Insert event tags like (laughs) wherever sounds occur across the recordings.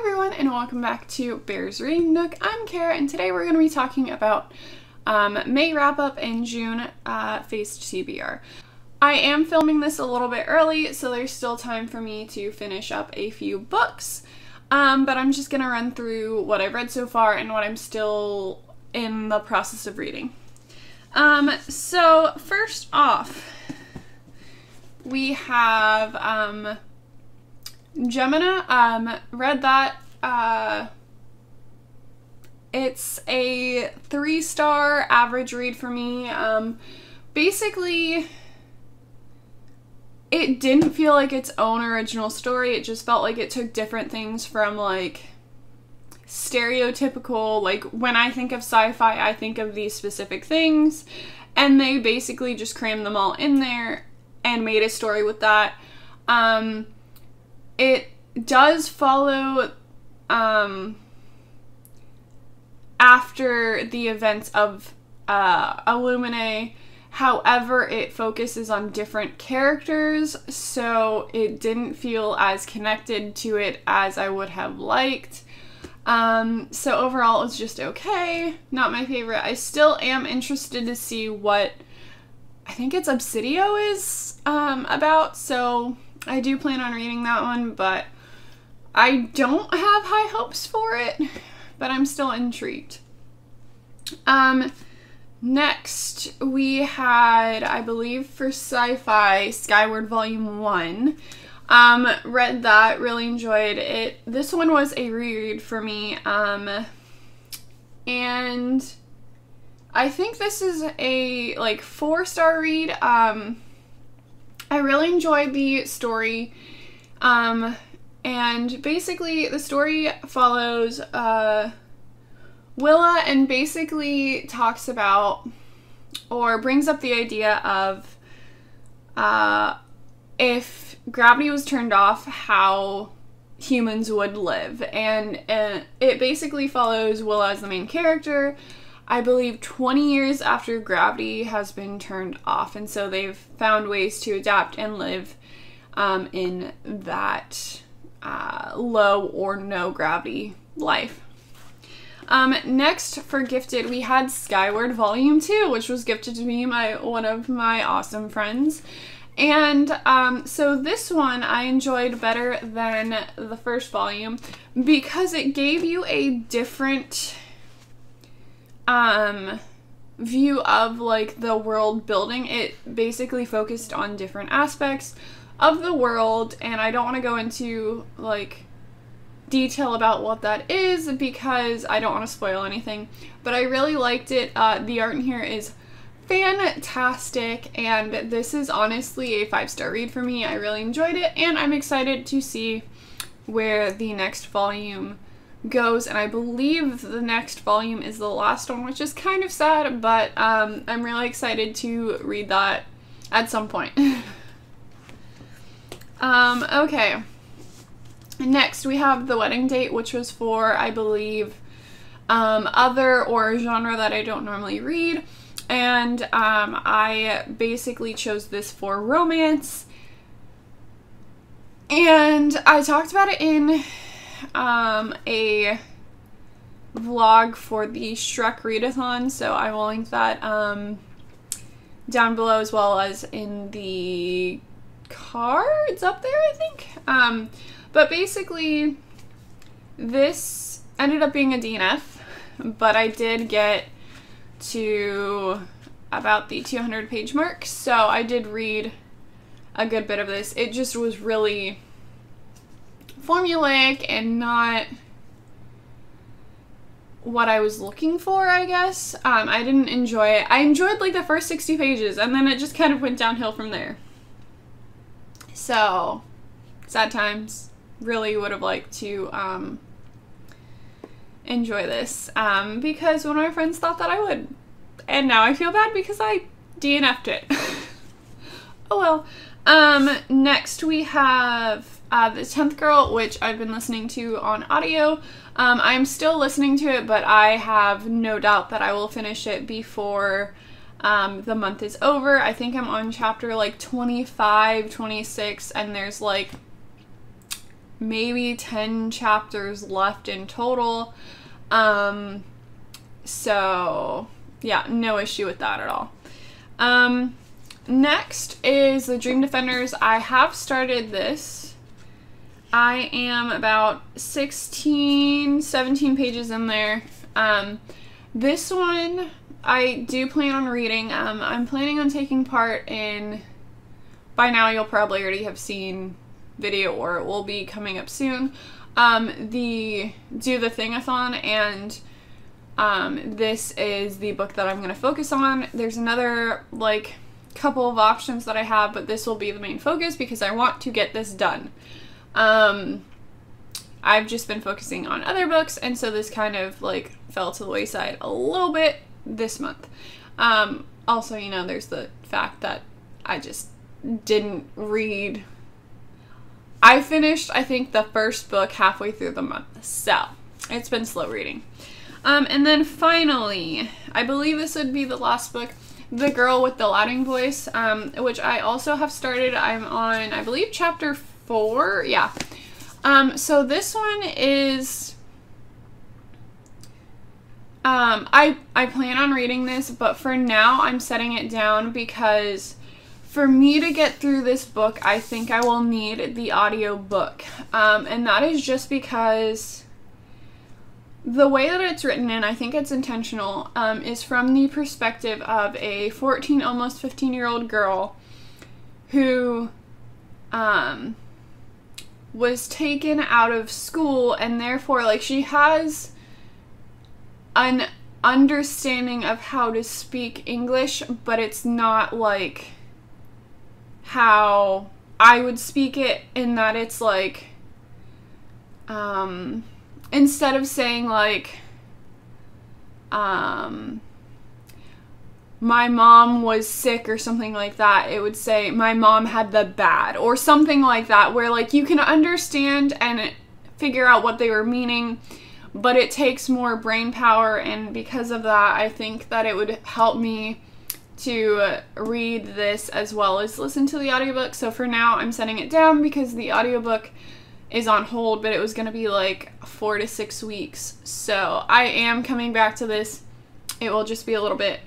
everyone, and welcome back to Bears Reading Nook. I'm Kara, and today we're going to be talking about um, May wrap up and June uh, Phase to TBR. I am filming this a little bit early, so there's still time for me to finish up a few books, um, but I'm just going to run through what I've read so far and what I'm still in the process of reading. Um, so, first off, we have. Gemina, um, read that. Uh, it's a three star average read for me. Um, basically, it didn't feel like its own original story. It just felt like it took different things from like stereotypical, like when I think of sci fi, I think of these specific things. And they basically just crammed them all in there and made a story with that. Um, it does follow um, after the events of uh, Illuminae. However, it focuses on different characters, so it didn't feel as connected to it as I would have liked. Um, so overall, it's just okay. Not my favorite. I still am interested to see what I think it's Obsidio is um, about. So I do plan on reading that one, but I don't have high hopes for it, but I'm still intrigued. Um, next we had, I believe, for sci-fi, Skyward Volume 1. Um, read that, really enjoyed it. This one was a reread for me, um, and I think this is a, like, four-star read. Um, I really enjoyed the story. Um, and basically, the story follows uh, Willa and basically talks about or brings up the idea of uh, if gravity was turned off, how humans would live. And uh, it basically follows Willa as the main character I believe, 20 years after gravity has been turned off. And so they've found ways to adapt and live um, in that uh, low or no gravity life. Um, next for gifted, we had Skyward Volume 2, which was gifted to me by one of my awesome friends. And um, so this one I enjoyed better than the first volume because it gave you a different um view of like the world building. It basically focused on different aspects of the world and I don't want to go into like detail about what that is because I don't want to spoil anything. But I really liked it. Uh, the art in here is fantastic and this is honestly a five star read for me. I really enjoyed it and I'm excited to see where the next volume goes, and I believe the next volume is the last one, which is kind of sad, but um, I'm really excited to read that at some point. (laughs) um, okay. Next, we have The Wedding Date, which was for, I believe, um, other or genre that I don't normally read. And um, I basically chose this for romance. And I talked about it in um, a vlog for the Shrek readathon, so I will link that um, down below as well as in the cards up there, I think. Um, but basically, this ended up being a DNF, but I did get to about the 200 page mark, so I did read a good bit of this. It just was really formulaic and not what I was looking for, I guess. Um, I didn't enjoy it. I enjoyed like the first 60 pages and then it just kind of went downhill from there. So, sad times. Really would have liked to um, enjoy this um, because one of my friends thought that I would. And now I feel bad because I DNF'd it. (laughs) oh well. Um, next we have uh, the 10th Girl, which I've been listening to on audio. Um, I'm still listening to it, but I have no doubt that I will finish it before um, the month is over. I think I'm on chapter like 25, 26, and there's like maybe 10 chapters left in total. Um, so, yeah, no issue with that at all. Um, next is the Dream Defenders. I have started this. I am about 16, 17 pages in there. Um, this one I do plan on reading. Um, I'm planning on taking part in. By now, you'll probably already have seen video, or it will be coming up soon. Um, the do the thingathon, and um, this is the book that I'm going to focus on. There's another like couple of options that I have, but this will be the main focus because I want to get this done. Um, I've just been focusing on other books, and so this kind of like fell to the wayside a little bit this month. Um, also, you know, there's the fact that I just didn't read. I finished, I think, the first book halfway through the month, so it's been slow reading. Um, and then finally, I believe this would be the last book, The Girl with the Louding Voice, um, which I also have started. I'm on, I believe, chapter four. Yeah. Um, so this one is um, I I plan on reading this, but for now I'm setting it down because for me to get through this book, I think I will need the audio book. Um, and that is just because the way that it's written, and I think it's intentional, um, is from the perspective of a 14, almost 15 year old girl who um, was taken out of school, and therefore, like, she has an understanding of how to speak English, but it's not like how I would speak it in that it's like um instead of saying like um my mom was sick or something like that, it would say my mom had the bad or something like that where like you can understand and figure out what they were meaning but it takes more brain power and because of that i think that it would help me to read this as well as listen to the audiobook. So for now i'm setting it down because the audiobook is on hold but it was going to be like four to six weeks. So i am coming back to this. It will just be a little bit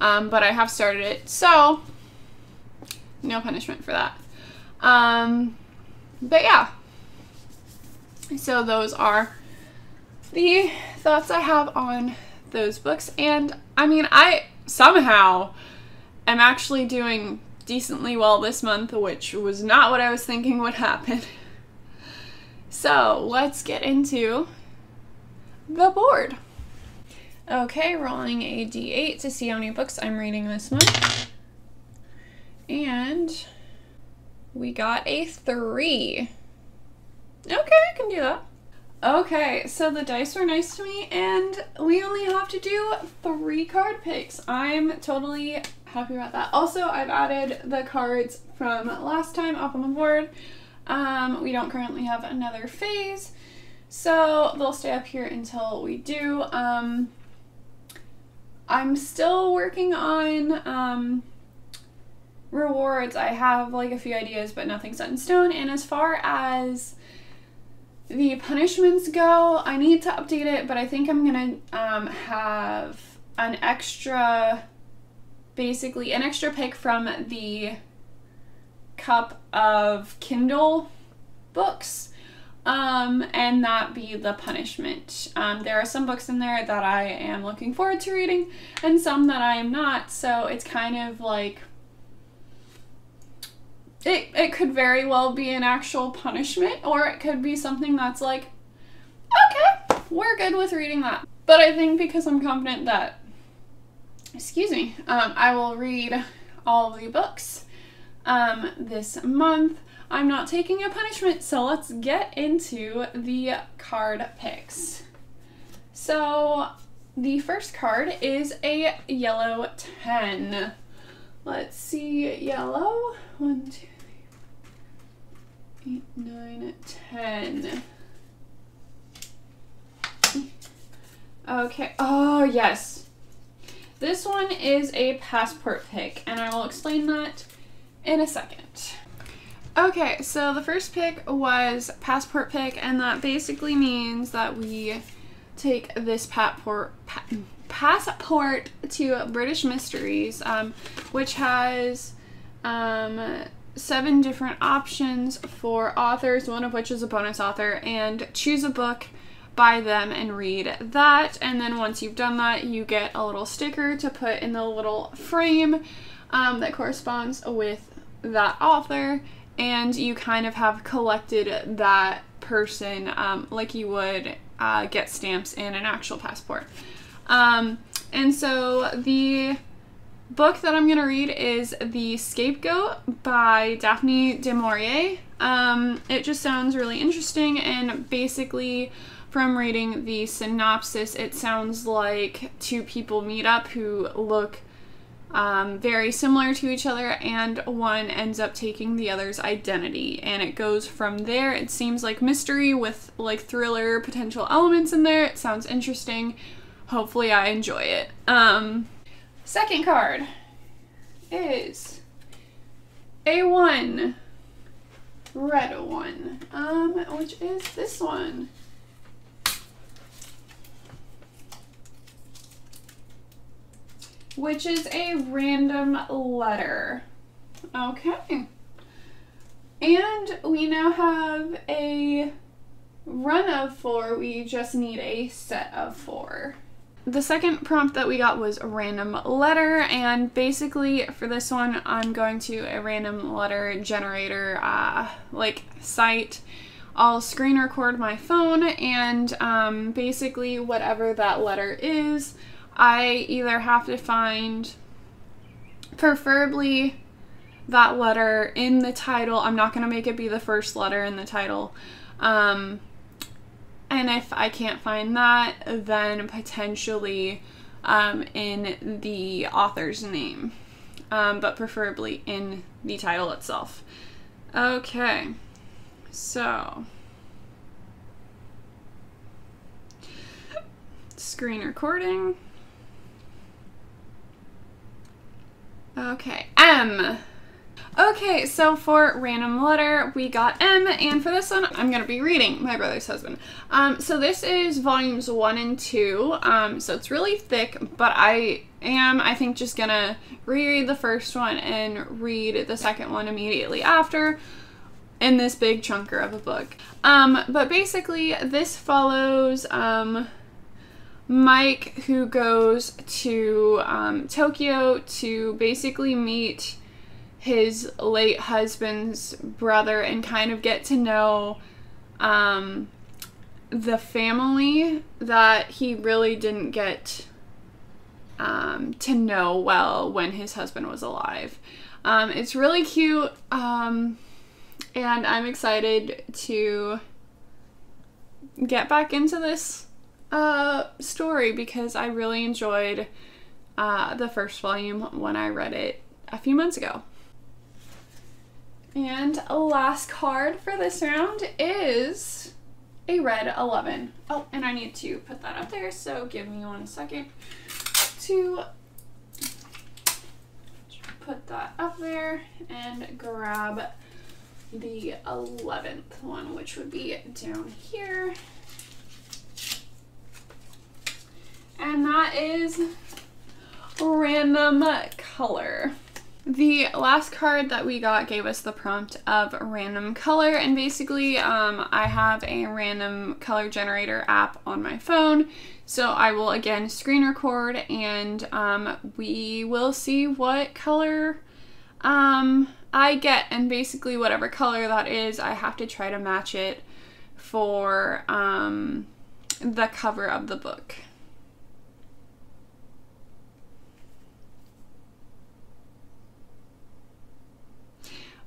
um, but i have started it so no punishment for that um, but yeah so those are the thoughts I have on those books. And I mean, I somehow am actually doing decently well this month, which was not what I was thinking would happen. (laughs) So let's get into the board. Okay, rolling a d8 to see how many books I'm reading this month. And we got a three. Okay, I can do that. Okay, so the dice were nice to me, and we only have to do three card picks. I'm totally happy about that. Also, I've added the cards from last time up on the board. Um, we don't currently have another phase, so they'll stay up here until we do. Um, I'm still working on um, rewards. I have like a few ideas, but nothing set in stone. And as far as the punishments go, I need to update it, but I think I'm gonna um, have an extra, basically an extra pick from the cup of Kindle books, um, and that be the punishment. Um, there are some books in there that I am looking forward to reading, and some that I am not. So it's kind of like it, it could very well be an actual punishment, or it could be something that's like, okay, we're good with reading that. But I think because I'm confident that, excuse me, um, I will read all the books um, this month, I'm not taking a punishment. So let's get into the card picks. So the first card is a yellow 10. Let's see, yellow. One, two, eight, nine, ten. Okay. Oh, yes. This one is a passport pick, and I will explain that in a second. Okay, so the first pick was passport pick, and that basically means that we take this passport pa- passport to British Mysteries, um, which has um, seven different options for authors, one of which is a bonus author, and choose a book by them and read that. And then once you've done that, you get a little sticker to put in the little frame um, that corresponds with that author. And you kind of have collected that person um, like you would uh, get stamps in an actual passport. Um, and so the book that I'm going to read is The Scapegoat by Daphne du Maurier. Um, it just sounds really interesting and basically from reading the synopsis, it sounds like two people meet up who look um, very similar to each other, and one ends up taking the other's identity. And it goes from there. It seems like mystery with like thriller potential elements in there. It sounds interesting. Hopefully, I enjoy it. Um, second card is A1 red one, um, which is this one. Which is a random letter. Okay. And we now have a run of four. We just need a set of four. The second prompt that we got was a random letter, and basically for this one, I'm going to a random letter generator uh, like site. I'll screen record my phone, and um, basically whatever that letter is, I either have to find preferably that letter in the title. I'm not going to make it be the first letter in the title. Um, and if I can't find that, then potentially um, in the author's name, um, but preferably in the title itself. Okay, so screen recording. Okay, M. Okay, so for random letter, we got M, and for this one, I'm gonna be reading My Brother's Husband. Um, so this is volumes one and two, um, so it's really thick, but I am, I think, just gonna reread the first one and read the second one immediately after in this big chunker of a book. Um, but basically, this follows, um, Mike, who goes to um, Tokyo to basically meet his late husband's brother and kind of get to know um, the family that he really didn't get um, to know well when his husband was alive. Um, it's really cute, um, and I'm excited to get back into this uh, story because I really enjoyed uh, the first volume when I read it a few months ago. And last card for this round is a red 11. Oh, and I need to put that up there, so give me one second to put that up there and grab the 11th one, which would be down here. And that is random color. The last card that we got gave us the prompt of random color, and basically, um, I have a random color generator app on my phone. So I will again screen record, and um, we will see what color um, I get. And basically, whatever color that is, I have to try to match it for um, the cover of the book.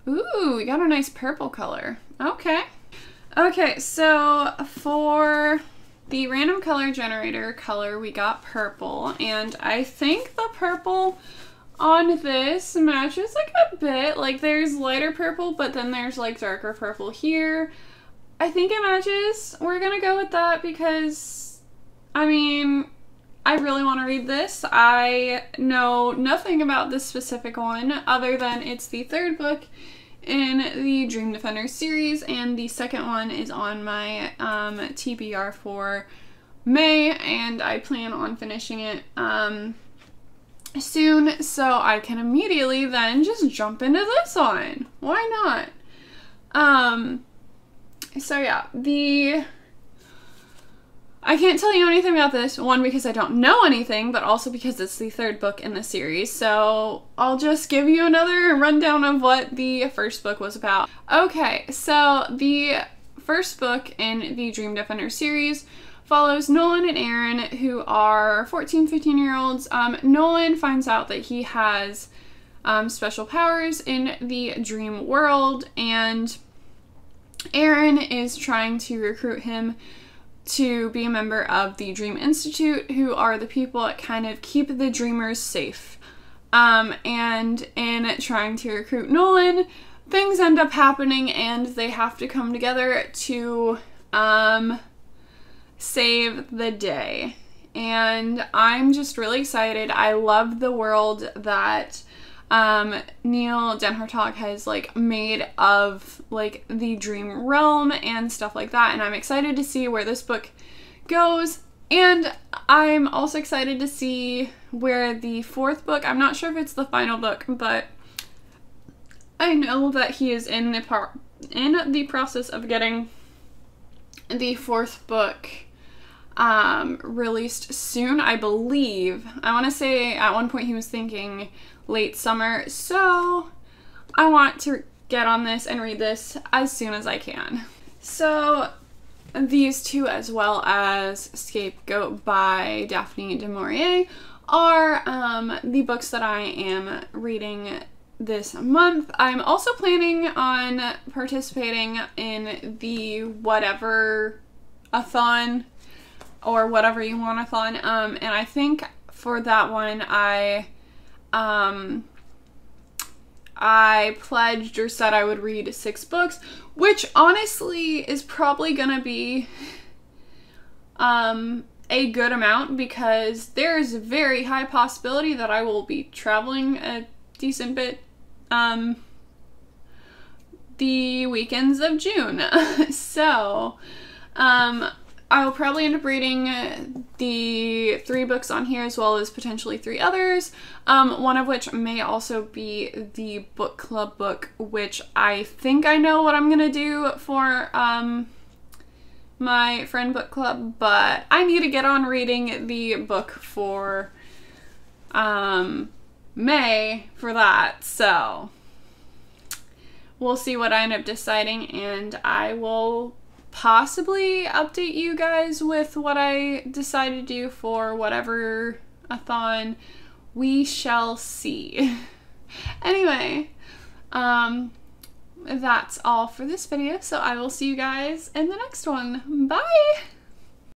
Ooh, we got a nice purple color. Okay. Okay, so for the random color generator color, we got purple, and I think the purple on this matches like a bit. Like there's lighter purple, but then there's like darker purple here. I think it matches. We're gonna go with that because, I mean, I really want to read this. I know nothing about this specific one other than it's the third book in the Dream Defender series, and the second one is on my um, TBR for May, and I plan on finishing it um, soon so I can immediately then just jump into this one. Why not? Um, so yeah, the I can't tell you anything about this, one because I don't know anything, but also because it's the third book in the series. So I'll just give you another rundown of what the first book was about. Okay, so the first book in the Dream Defender series follows Nolan and Aaron, who are 14, 15 year olds. Um, Nolan finds out that he has um, special powers in the dream world, and Aaron is trying to recruit him to be a member of the Dream Institute, who are the people that kind of keep the dreamers safe. Um, and in trying to recruit Nolan, things end up happening and they have to come together to um, save the day. And I'm just really excited. I love the world that um, Neil Den Hartog has like made of like the dream realm and stuff like that. And I'm excited to see where this book goes. And I'm also excited to see where the fourth book, I'm not sure if it's the final book, but I know that he is in the par- in the process of getting the fourth book um, released soon, I believe. I want to say at one point he was thinking late summer. So I want to get on this and read this as soon as I can. So these two, as well as Scapegoat by Daphne du Maurier, are um, the books that I am reading this month. I'm also planning on participating in the whatever a thon or whatever you want a thon. Um, and I think for that one, I um, I pledged or said I would read six books, which honestly is probably gonna be um, a good amount because there is a very high possibility that I will be traveling a decent bit um, the weekends of June. (laughs) so, um, I'll probably end up reading the three books on here as well as potentially three others, um, one of which may also be the book club book, which I think I know what I'm going to do for um, my friend book club, but I need to get on reading the book for um, May for that, so we'll see what I end up deciding and I will possibly update you guys with what I decide to do for whatever a thon. We shall see. (laughs) anyway, um, that's all for this video, so I will see you guys in the next one. Bye!